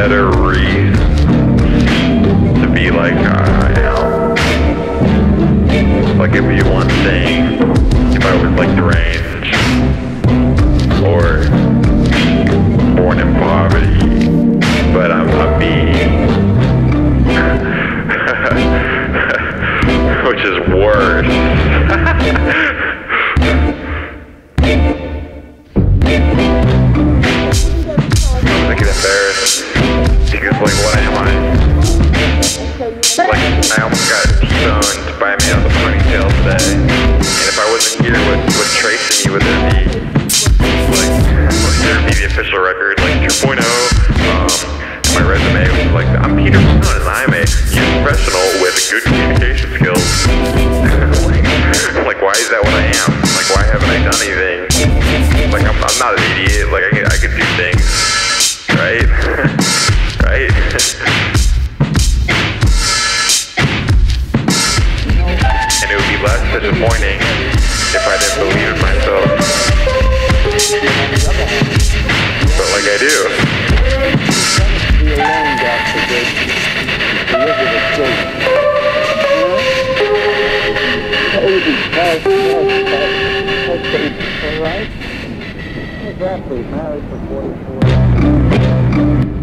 better reason to be like I am. Like it'd be one thing if I was like deranged or born in poverty, but I'm a me. Which is worse. Because like what I? Like I almost got T-boned by a man with a ponytail today. And if I wasn't here with, with Tracy, would there be like would there be the official record like 2.0? Um my resume was like I'm Peter Brown and I'm a youth professional with good communication skills. like why is that what I am? Like why haven't I done anything? Like I'm, I'm not an idiot. Like I could, I could do things, disappointing if I didn't believe in myself. But like I do. All right? Exactly, married for 44 years.